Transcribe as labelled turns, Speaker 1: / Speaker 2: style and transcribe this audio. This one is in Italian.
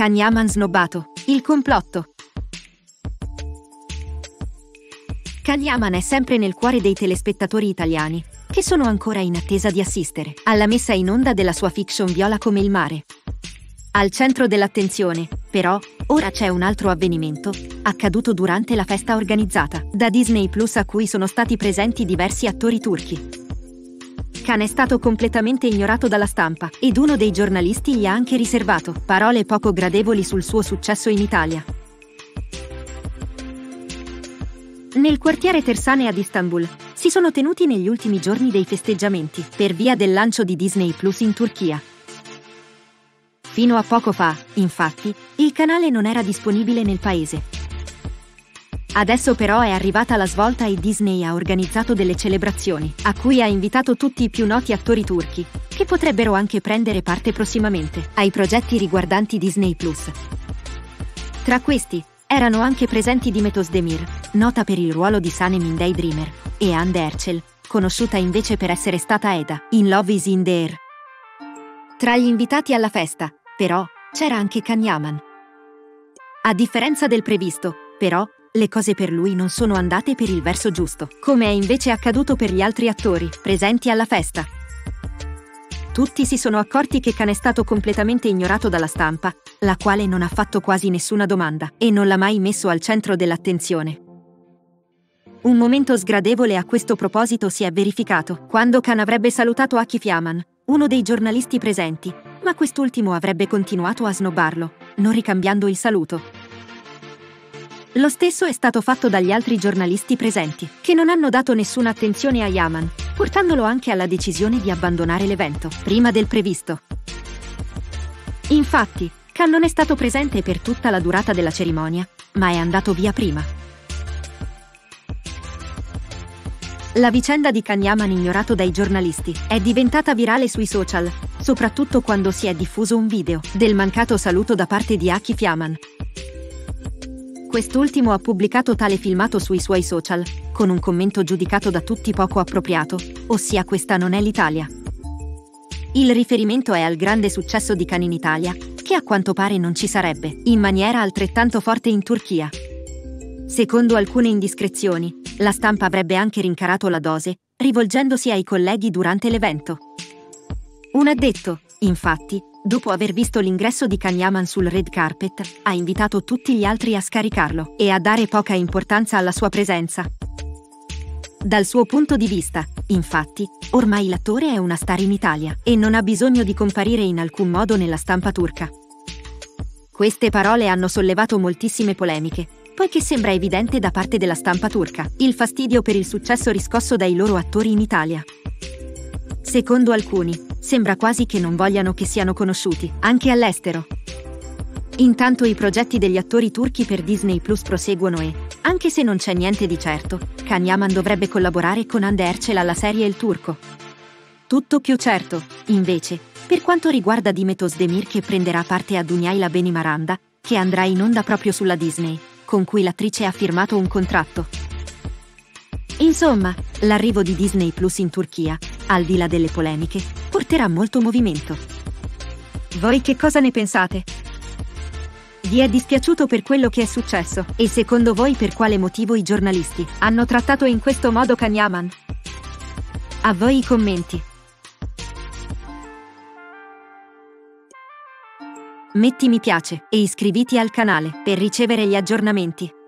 Speaker 1: Can Yaman snobbato. Il complotto. Can Yaman è sempre nel cuore dei telespettatori italiani, che sono ancora in attesa di assistere alla messa in onda della sua fiction Viola come il mare. Al centro dell'attenzione, però, ora c'è un altro avvenimento, accaduto durante la festa organizzata da Disney Plus a cui sono stati presenti diversi attori turchi. Khan è stato completamente ignorato dalla stampa ed uno dei giornalisti gli ha anche riservato parole poco gradevoli sul suo successo in Italia. Nel quartiere Tersane ad Istanbul si sono tenuti negli ultimi giorni dei festeggiamenti per via del lancio di Disney Plus in Turchia. Fino a poco fa, infatti, il canale non era disponibile nel paese Adesso però è arrivata la svolta e Disney ha organizzato delle celebrazioni, a cui ha invitato tutti i più noti attori turchi, che potrebbero anche prendere parte prossimamente ai progetti riguardanti Disney. Tra questi, erano anche presenti Dimetos Demir, nota per il ruolo di Sanem in Daydreamer, e Anne Ercel, conosciuta invece per essere stata Eda, in Love is in the Air. Tra gli invitati alla festa, però, c'era anche Kanyaman. A differenza del previsto, però, le cose per lui non sono andate per il verso giusto, come è invece accaduto per gli altri attori presenti alla festa. Tutti si sono accorti che Khan è stato completamente ignorato dalla stampa, la quale non ha fatto quasi nessuna domanda e non l'ha mai messo al centro dell'attenzione. Un momento sgradevole a questo proposito si è verificato quando Khan avrebbe salutato Akif Yaman, uno dei giornalisti presenti, ma quest'ultimo avrebbe continuato a snobbarlo, non ricambiando il saluto. Lo stesso è stato fatto dagli altri giornalisti presenti, che non hanno dato nessuna attenzione a Yaman, portandolo anche alla decisione di abbandonare l'evento, prima del previsto. Infatti, Khan non è stato presente per tutta la durata della cerimonia, ma è andato via prima. La vicenda di Khan Yaman ignorato dai giornalisti è diventata virale sui social, soprattutto quando si è diffuso un video del mancato saluto da parte di Akif Yaman, Quest'ultimo ha pubblicato tale filmato sui suoi social, con un commento giudicato da tutti poco appropriato, ossia questa non è l'Italia. Il riferimento è al grande successo di Khan in Italia, che a quanto pare non ci sarebbe, in maniera altrettanto forte in Turchia. Secondo alcune indiscrezioni, la stampa avrebbe anche rincarato la dose, rivolgendosi ai colleghi durante l'evento. Un addetto, infatti, dopo aver visto l'ingresso di Kanyaman sul red carpet, ha invitato tutti gli altri a scaricarlo e a dare poca importanza alla sua presenza. Dal suo punto di vista, infatti, ormai l'attore è una star in Italia e non ha bisogno di comparire in alcun modo nella stampa turca. Queste parole hanno sollevato moltissime polemiche, poiché sembra evidente da parte della stampa turca il fastidio per il successo riscosso dai loro attori in Italia. Secondo alcuni, sembra quasi che non vogliano che siano conosciuti, anche all'estero. Intanto i progetti degli attori turchi per Disney Plus proseguono e, anche se non c'è niente di certo, Kan Yaman dovrebbe collaborare con Hande alla serie Il Turco. Tutto più certo, invece, per quanto riguarda Dimetos Demir che prenderà parte a Dunyaila Benimaranda, che andrà in onda proprio sulla Disney, con cui l'attrice ha firmato un contratto. Insomma, l'arrivo di Disney Plus in Turchia, al di là delle polemiche, porterà molto movimento. Voi che cosa ne pensate? Vi è dispiaciuto per quello che è successo e secondo voi per quale motivo i giornalisti hanno trattato in questo modo Kanyaman? A voi i commenti. Metti mi piace e iscriviti al canale per ricevere gli aggiornamenti.